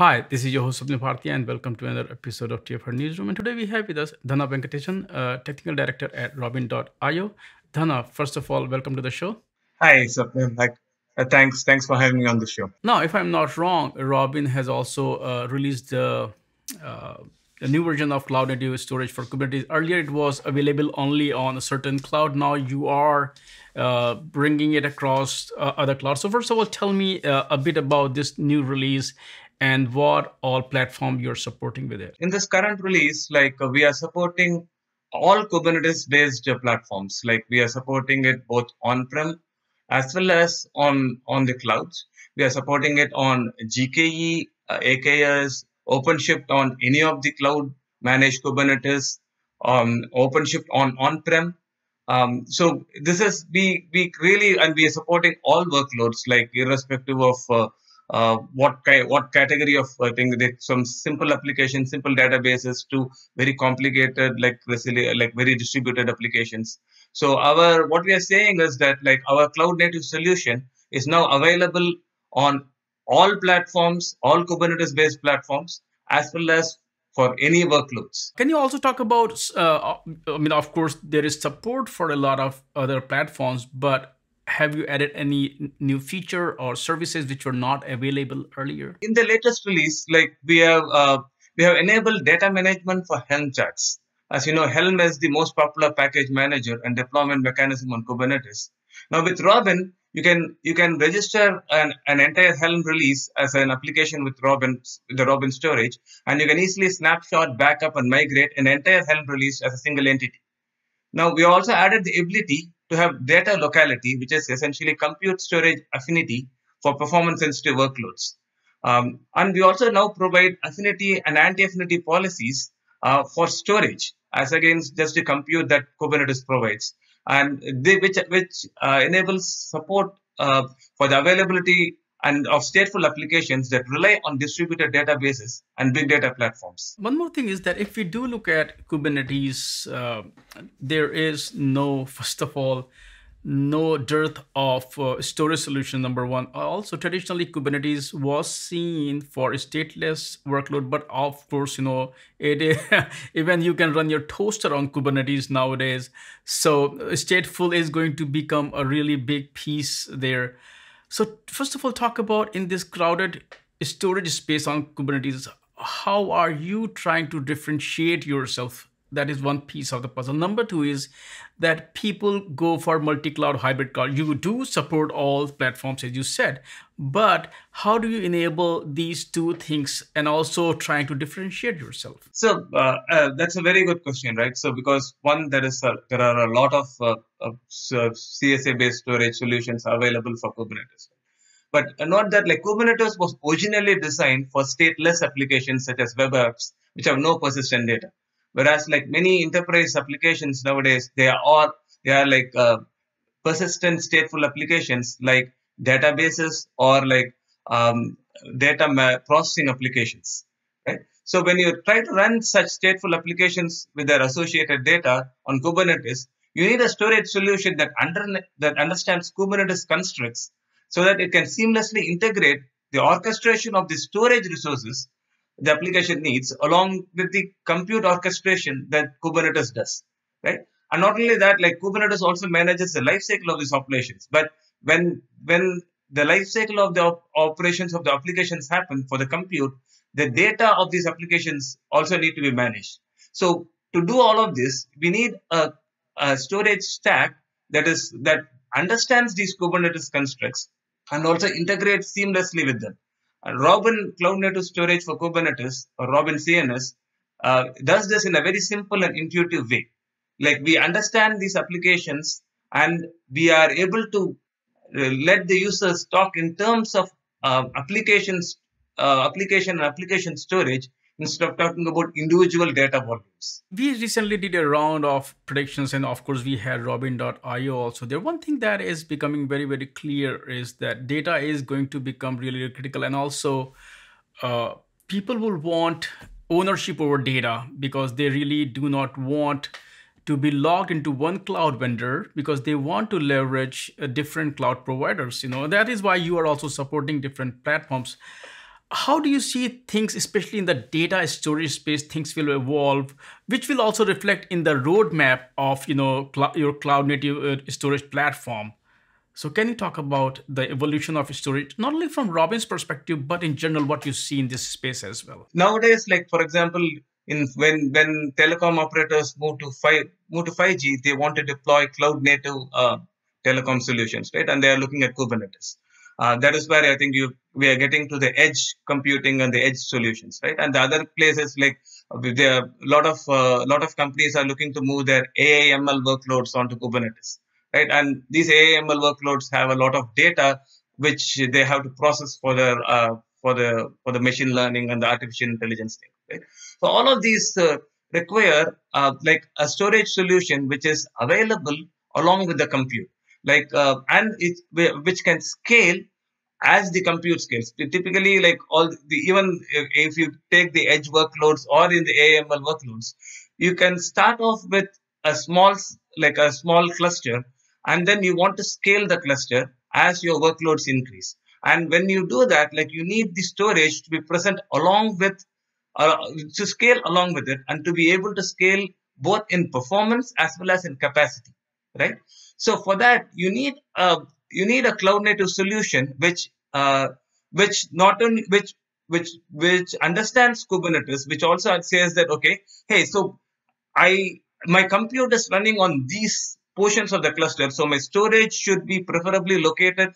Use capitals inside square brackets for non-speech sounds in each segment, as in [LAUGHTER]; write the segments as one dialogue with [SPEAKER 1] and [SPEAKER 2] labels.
[SPEAKER 1] Hi, this is your host Swapnil Bhartiya and welcome to another episode of TFiR Newsroom. And today we have with us Dhana Venkatesan, uh, Technical Director at Robin.io. Dhana, first of all, welcome to the show.
[SPEAKER 2] Hi, Swapnil. Like, uh, thanks, thanks for having me on the show.
[SPEAKER 1] Now, if I'm not wrong, Robin has also uh, released the uh, a new version of Cloud Native Storage for Kubernetes. Earlier, it was available only on a certain cloud. Now you are uh, bringing it across uh, other clouds. So first of all, tell me uh, a bit about this new release and what all platform you're supporting with it.
[SPEAKER 2] In this current release, like uh, we are supporting all Kubernetes based platforms. Like we are supporting it both on-prem as well as on on the clouds. We are supporting it on GKE, uh, AKS, OpenShift on any of the cloud managed Kubernetes, um, OpenShift on on-prem. Um, so this is we we really and we are supporting all workloads like irrespective of uh, uh, what kind, what category of uh, thing some simple applications, simple databases to very complicated like like very distributed applications. So our what we are saying is that like our cloud native solution is now available on all platforms, all Kubernetes based platforms, as well as for any workloads.
[SPEAKER 1] Can you also talk about, uh, I mean, of course, there is support for a lot of other platforms, but have you added any new feature or services which were not available earlier?
[SPEAKER 2] In the latest release, like we have, uh, we have enabled data management for Helm charts. As you know, Helm is the most popular package manager and deployment mechanism on Kubernetes. Now with Robin, you can you can register an, an entire Helm release as an application with Robin the Robin storage, and you can easily snapshot, backup, and migrate an entire Helm release as a single entity. Now we also added the ability to have data locality, which is essentially compute storage affinity for performance sensitive workloads. Um, and we also now provide affinity and anti-affinity policies uh, for storage as against just the compute that Kubernetes provides and they, which which uh, enables support uh, for the availability and of stateful applications that rely on distributed databases and big data platforms.
[SPEAKER 1] One more thing is that if we do look at Kubernetes, uh, there is no, first of all, no dearth of uh, storage solution number one. Also traditionally kubernetes was seen for stateless workload but of course you know [LAUGHS] it even you can run your toaster on kubernetes nowadays. So stateful is going to become a really big piece there so first of all talk about in this crowded storage space on kubernetes how are you trying to differentiate yourself that is one piece of the puzzle. Number two is that people go for multi-cloud hybrid cloud. You do support all platforms as you said but how do you enable these two things and also trying to differentiate yourself?
[SPEAKER 2] So uh, uh, that's a very good question right? So because one there is a, there are a lot of, uh, of CSI based storage solutions available for kubernetes. But not that like kubernetes was originally designed for stateless applications such as web apps which have no persistent data Whereas like many enterprise applications nowadays, they are all they are like uh, persistent stateful applications like databases or like um, data processing applications, right? So when you try to run such stateful applications with their associated data on Kubernetes, you need a storage solution that under that understands Kubernetes constructs so that it can seamlessly integrate the orchestration of the storage resources the application needs along with the compute orchestration that Kubernetes does, right? And not only that, like Kubernetes also manages the life cycle of these operations. But when when the life cycle of the op operations of the applications happen for the compute, the data of these applications also need to be managed. So to do all of this, we need a, a storage stack that is that understands these Kubernetes constructs and also integrates seamlessly with them. Robin Cloud Native Storage for Kubernetes, or Robin CNS, uh, does this in a very simple and intuitive way. Like we understand these applications and we are able to uh, let the users talk in terms of uh, applications, uh, application and application storage instead of talking about individual data volumes.
[SPEAKER 1] We recently did a round of predictions, and of course, we had Robin.io also. There, one thing that is becoming very, very clear is that data is going to become really, really critical, and also uh, people will want ownership over data because they really do not want to be logged into one cloud vendor because they want to leverage uh, different cloud providers you know that is why you are also supporting different platforms how do you see things, especially in the data storage space, things will evolve, which will also reflect in the roadmap of you know cl- your cloud native uh, storage platform? So, can you talk about the evolution of storage, not only from Robin's perspective, but in general, what you see in this space as well?
[SPEAKER 2] Nowadays, like for example, in when when telecom operators move to five move to 5G, they want to deploy cloud native uh, telecom solutions, right? And they are looking at Kubernetes. Uh, that is where I think you we are getting to the edge computing and the edge solutions, right? And the other places like there are a lot of uh, lot of companies are looking to move their AIML workloads onto Kubernetes, right? And these AIML workloads have a lot of data which they have to process for their uh, for the for the machine learning and the artificial intelligence thing, right? So all of these uh, require uh, like a storage solution which is available along with the compute like uh, and it which can scale as the compute scales typically like all the even if you take the edge workloads or in the AML workloads you can start off with a small like a small cluster and then you want to scale the cluster as your workloads increase. And when you do that like you need the storage to be present along with uh, to scale along with it and to be able to scale both in performance as well as in capacity right? So for that, you need a you need a cloud native solution which uh, which not only which which which understands Kubernetes, which also says that okay, hey, so I my compute is running on these portions of the cluster, so my storage should be preferably located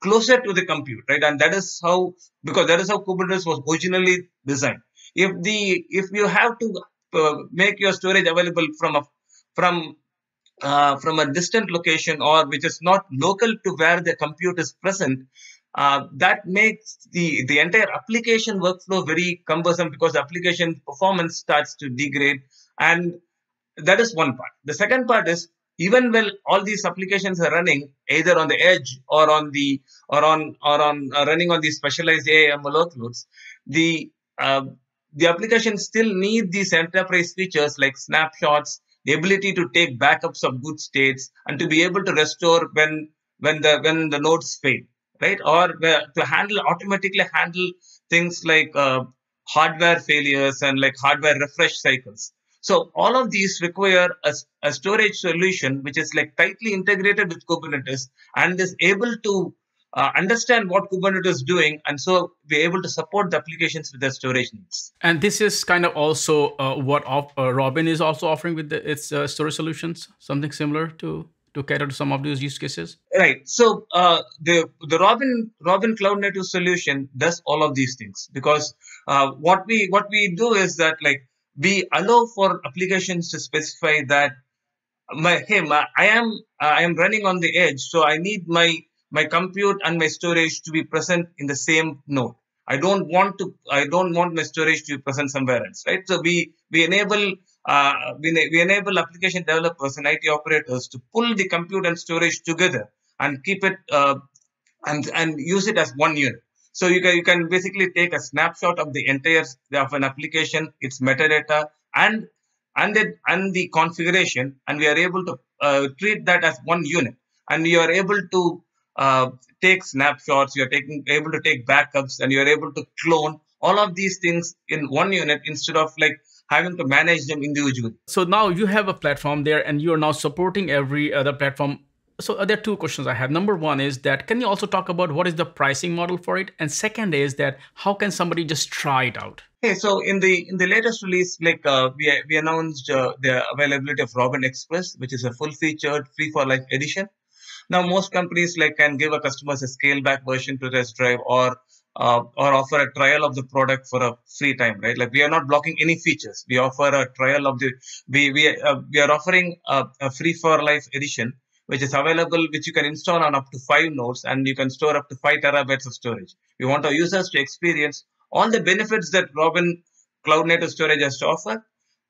[SPEAKER 2] closer to the compute, right? And that is how because that is how Kubernetes was originally designed. If the if you have to uh, make your storage available from a from uh, from a distant location or which is not local to where the compute is present, uh, that makes the, the entire application workflow very cumbersome because the application performance starts to degrade. And that is one part. The second part is even when all these applications are running either on the edge or on the or on or on uh, running on these specialized AIML workloads, the uh, the application still need these enterprise features like snapshots, ability to take backups of good states and to be able to restore when when the when the nodes fail right? Or to handle automatically handle things like uh, hardware failures and like hardware refresh cycles. So all of these require a, a storage solution which is like tightly integrated with kubernetes and is able to uh, understand what Kubernetes is doing, and so be able to support the applications with their storage needs.
[SPEAKER 1] And this is kind of also uh, what off, uh, Robin is also offering with the, its uh, storage solutions, something similar to to cater to some of these use cases.
[SPEAKER 2] Right. So uh, the the Robin Robin Cloud Native solution does all of these things because uh, what we what we do is that like we allow for applications to specify that my hey my, I am I am running on the edge, so I need my my compute and my storage to be present in the same node. I don't want to. I don't want my storage to be present somewhere else, right? So we we enable uh, we, we enable application developers and IT operators to pull the compute and storage together and keep it uh, and and use it as one unit. So you can you can basically take a snapshot of the entire of an application, its metadata, and and the and the configuration, and we are able to uh, treat that as one unit, and you are able to uh, take snapshots, you're taking able to take backups, and you're able to clone all of these things in one unit instead of like having to manage them individually.
[SPEAKER 1] So now you have a platform there, and you are now supporting every other platform. So uh, there are two questions I have. Number one is that can you also talk about what is the pricing model for it, and second is that how can somebody just try it out?
[SPEAKER 2] Hey, so in the in the latest release, like uh, we we announced uh, the availability of Robin Express, which is a full featured free for life edition. Now, most companies like can give a customers a scale back version to test drive or uh, or offer a trial of the product for a free time, right? Like we are not blocking any features. We offer a trial of the we we uh, we are offering a, a free for life edition which is available, which you can install on up to five nodes and you can store up to five terabytes of storage. We want our users to experience all the benefits that Robin Cloud Native Storage has to offer.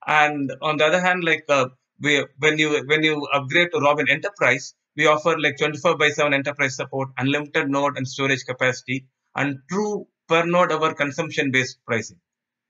[SPEAKER 2] And on the other hand, like uh, we, when you when you upgrade to Robin Enterprise, we offer like 24 by 7 enterprise support, unlimited node and storage capacity, and true per node hour consumption based pricing.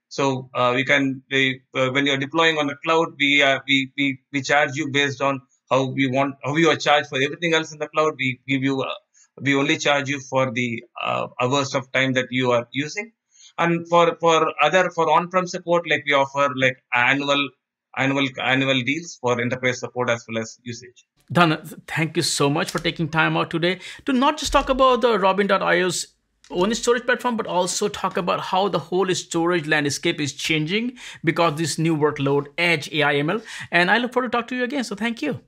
[SPEAKER 2] So uh, we can we, uh, when you're deploying on the cloud, we, uh, we we we charge you based on how we want how you are charged for everything else in the cloud. We give you uh, we only charge you for the uh, hours of time that you are using, and for for other for on-prem support, like we offer like annual annual annual deals for enterprise support as well as usage.
[SPEAKER 1] Dhana. Thank you so much for taking time out today to not just talk about the Robin.io's own storage platform, but also talk about how the whole storage landscape is changing because this new workload, Edge AI ML. And I look forward to talk to you again. So thank you.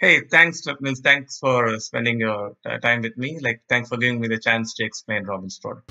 [SPEAKER 2] Hey, thanks, Means Thanks for spending your time with me. Like, thanks for giving me the chance to explain Robin's product.